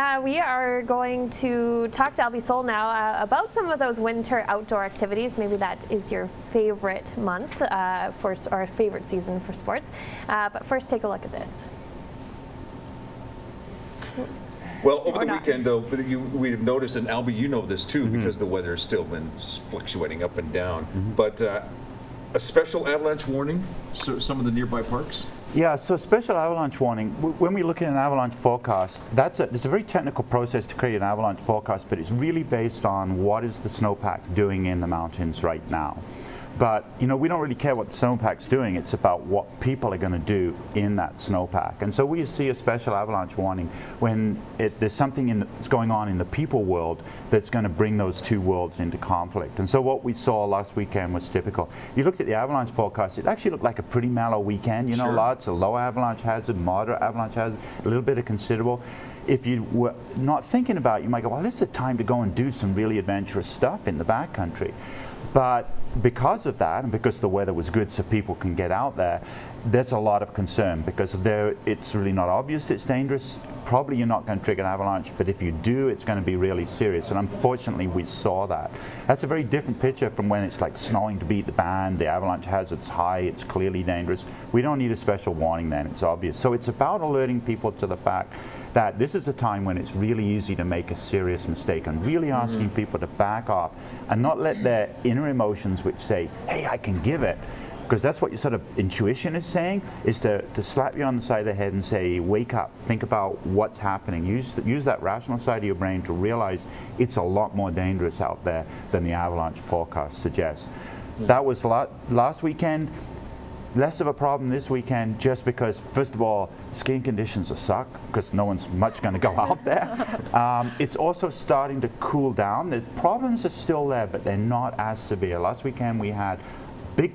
Uh, we are going to talk to Albi Sole now uh, about some of those winter outdoor activities. Maybe that is your favorite month uh, for or favorite season for sports. Uh, but first, take a look at this. Well, over the weekend, though, you, we've noticed, and Albi, you know this too, mm -hmm. because the weather has still been fluctuating up and down. Mm -hmm. But uh, a special avalanche warning, so some of the nearby parks? Yeah, so special avalanche warning, when we look at an avalanche forecast, that's a, it's a very technical process to create an avalanche forecast, but it's really based on what is the snowpack doing in the mountains right now. But you know, we don't really care what the snowpack's doing. It's about what people are going to do in that snowpack. And so we see a special avalanche warning when it, there's something in the, that's going on in the people world that's going to bring those two worlds into conflict. And so what we saw last weekend was typical. You looked at the avalanche forecast. It actually looked like a pretty mellow weekend. You know, sure. lots of low avalanche hazard, moderate avalanche hazard, a little bit of considerable if you were not thinking about it, you might go, well, this is a time to go and do some really adventurous stuff in the backcountry. But because of that, and because the weather was good so people can get out there, there's a lot of concern because there it's really not obvious it's dangerous. Probably you're not going to trigger an avalanche, but if you do, it's going to be really serious. And unfortunately, we saw that. That's a very different picture from when it's like snowing to beat the band, the avalanche hazard's high, it's clearly dangerous. We don't need a special warning then, it's obvious. So it's about alerting people to the fact that this is a time when it's really easy to make a serious mistake and really asking mm -hmm. people to back off and not let their inner emotions which say, hey, I can give it, because that's what your sort of intuition is saying, is to, to slap you on the side of the head and say, wake up, think about what's happening. Use, use that rational side of your brain to realize it's a lot more dangerous out there than the avalanche forecast suggests. Mm. That was last weekend less of a problem this weekend just because, first of all, skiing conditions are suck because no one's much going to go out there. Um, it's also starting to cool down. The problems are still there, but they're not as severe. Last weekend we had big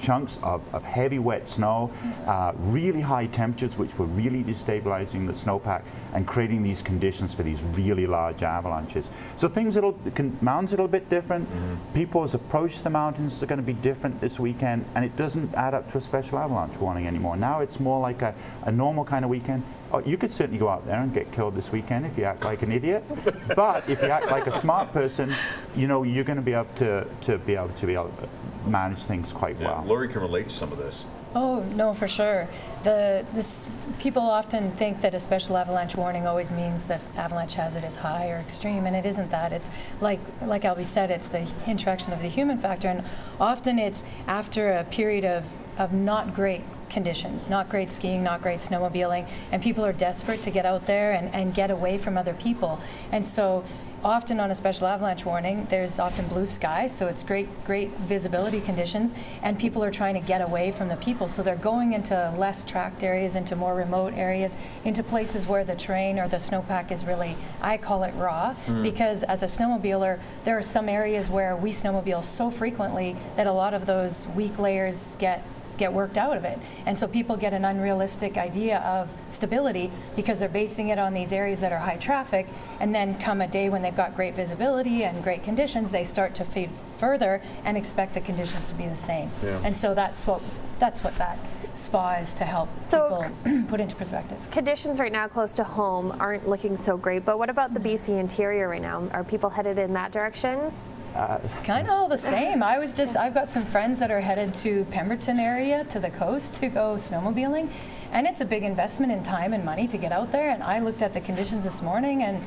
chunks of, of heavy wet snow, uh, really high temperatures which were really destabilizing the snowpack and creating these conditions for these really large avalanches. So things, little, can mountains a little bit different. Mm -hmm. People's approach to the mountains are going to be different this weekend and it doesn't add up to a special avalanche warning anymore. Now it's more like a, a normal kind of weekend. Oh, you could certainly go out there and get killed this weekend if you act like an idiot. but if you act like a smart person, you know, you're going to be able to, to be able to be able to manage things quite yeah, well. Lori can relate to some of this. Oh no, for sure. The this people often think that a special avalanche warning always means that avalanche hazard is high or extreme, and it isn't that. It's like like Albi said, it's the interaction of the human factor, and often it's after a period of of not great conditions, not great skiing, not great snowmobiling, and people are desperate to get out there and, and get away from other people. And so often on a special avalanche warning, there's often blue sky, so it's great, great visibility conditions, and people are trying to get away from the people. So they're going into less tracked areas, into more remote areas, into places where the terrain or the snowpack is really, I call it raw, mm. because as a snowmobiler, there are some areas where we snowmobile so frequently that a lot of those weak layers get get worked out of it. And so people get an unrealistic idea of stability because they're basing it on these areas that are high traffic. And then come a day when they've got great visibility and great conditions, they start to fade further and expect the conditions to be the same. Yeah. And so that's what that's what that SPAW is to help so people put into perspective. Conditions right now close to home aren't looking so great, but what about the BC interior right now? Are people headed in that direction? Uh, it's kind of all the same. I was just, I've got some friends that are headed to Pemberton area, to the coast to go snowmobiling. And it's a big investment in time and money to get out there. And I looked at the conditions this morning and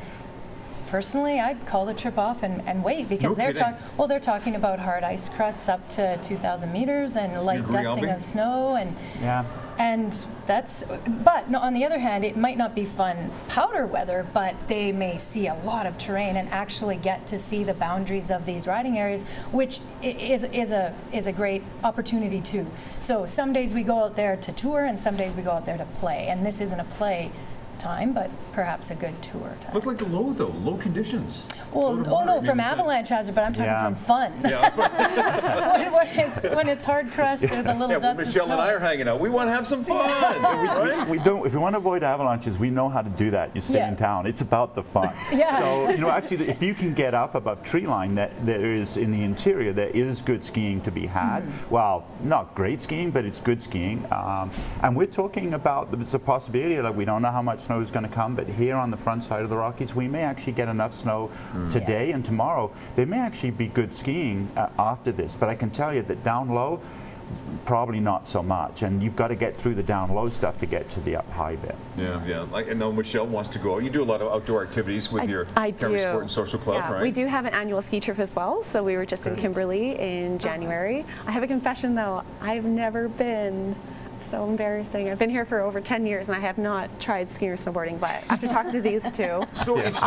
personally, I'd call the trip off and, and wait because no they're talking. Well, they're talking about hard ice crusts up to 2,000 meters and light dusting of snow and yeah. And that's, but no, on the other hand, it might not be fun powder weather, but they may see a lot of terrain and actually get to see the boundaries of these riding areas, which is, is, a, is a great opportunity too. So some days we go out there to tour and some days we go out there to play. And this isn't a play time, but perhaps a good tour time. Look like the low though, low conditions. Well, oh no, from avalanche hazard, but I'm talking yeah. from fun. Yeah. when, when, it's, when it's hard crust or the little yeah, dust. Michelle and I are hanging out. We want to have some fun. right? we, don't. If we want to avoid avalanches, we know how to do that. You stay yeah. in town. It's about the fun. yeah. So you know, actually, if you can get up above tree line, that there is in the interior, there is good skiing to be had. Mm -hmm. Well, not great skiing, but it's good skiing. Um, and we're talking about the there's a possibility that we don't know how much snow is going to come, but here on the front side of the Rockies, we may actually get enough snow today and tomorrow. There may actually be good skiing uh, after this, but I can tell you that down low, probably not so much. And you've got to get through the down low stuff to get to the up high bit. Yeah, yeah. Like, I know Michelle wants to go. You do a lot of outdoor activities with I- your I Calgary do. Sport and Social Club, yeah, right? We do have an annual ski trip as well. So we were just in Kimberley in January. I have a confession though, I've never been. So embarrassing. I've been here for over 10 years and I have not tried skiing or snowboarding, but after talking to these two, So, if,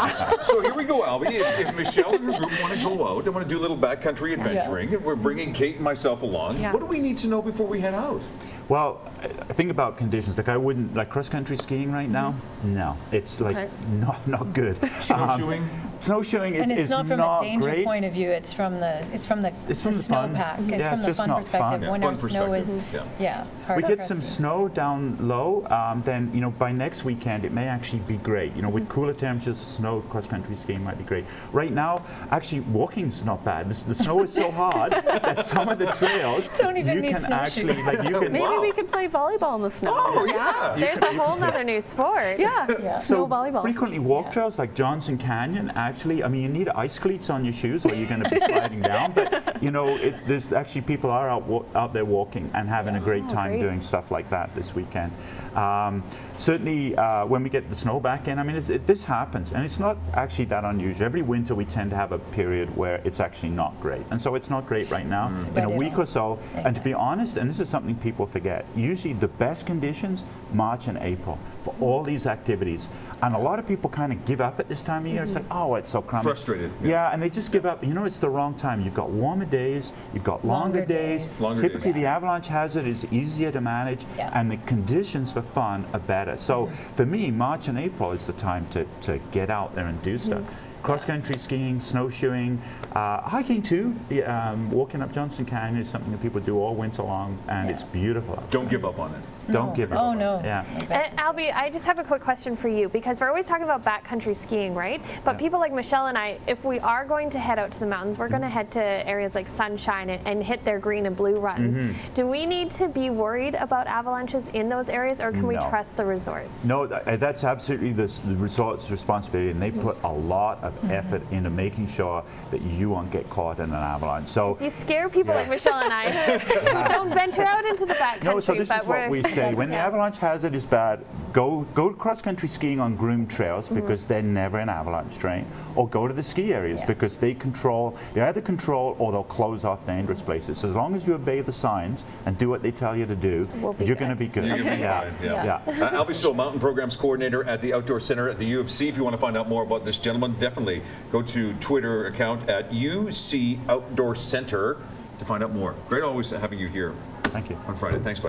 so here we go, Albi. If, if Michelle and her group want to go out, they want to do a little backcountry adventuring, and we're bringing Kate and myself along, Yeah. what do we need to know before we head out? Well, I I think about conditions. Like I wouldn't like cross country skiing right now. No, it's like Okay. not not good. Snowshoeing? Um, snowshoeing is, And it's is not from not a danger great. point of view, it's from the, it's from the It's from the the snowpack. It's Yeah, from it's the fun perspective. fun. Yeah, When fun our snow is, perspective. yeah, we hard get some snow down low, um, then you know by next weekend it may actually be great. You know, with cooler temperatures, snow cross country skiing might be great. Right now, actually walking's not bad. The, the snow is so hard that some of the trails Don't even you need can snowshoes. actually like you can. Maybe Wow. we could play volleyball in the snow. Oh, yeah. There's a whole other new sport. yeah, Yeah. snow So volleyball. frequently walk trails like Johnson Canyon, actually, I mean, you need ice cleats on your shoes or you're going to be sliding down. But, you know, it, there's actually people are out, out there walking and having a great Oh, time great. doing stuff like that this weekend. Um, certainly, uh, when we get the snow back in, I mean, it's, it, this happens. And it's not actually that unusual. Every winter, we tend to have a period where it's actually not great. And so it's not great right now. In a week or so, and to be honest, and this is something people forget, usually the best conditions, March and April, for all these activities. And a lot of people kind of give up at this time of year. It's like, oh, it's so crummy. Frustrated, yeah. Yeah. and they just give up. You know, it's the wrong time. You've got warmer days, you've got longer, Longer days. Longer Typically, days. the avalanche hazard is easier to manage, Yeah. and the conditions for fun are better. So mm-hmm. for me, March and April is the time to, to get out there and do stuff. Cross country skiing, snowshoeing, uh, hiking too. Um, walking up Johnson Canyon is something that people do all winter long, and Yeah. it's beautiful. Don't give up on it. Don't No. give up. Oh, no. Yeah. And Albi, I just have a quick question for you because we're always talking about backcountry skiing, right? But Yeah. people like Michelle and I, if we are going to head out to the mountains, we're going to Mm-hmm. head to areas like Sunshine and, and hit their green and blue runs. Mm-hmm. Do we need to be worried about avalanches in those areas or can we trust the resorts? No, th- uh, that's absolutely the, the resort's responsibility, and they put a lot of effort into making sure that you won't get caught in an avalanche. So, You scare people like Michelle and I who, who don't venture out into the backcountry. no, so this but is what we're- say: when the avalanche hazard is bad, go go cross country skiing on groomed trails Mm-hmm. because they're never an avalanche terrain, or go to the ski areas Yeah. because they control. They either control or they'll close off dangerous places. So as long as you obey the signs and do what they tell you to do, We'll you're going to be good. You're gonna be yeah. fine, yeah. yeah. Uh, Albi Sole, Mountain Programs Coordinator at the Outdoor Center at the U of C. If you want to find out more about this gentleman, definitely go to Twitter account at UC Outdoor Center to find out more. Great always having you here Thank you. on Friday. Thanks, buddy.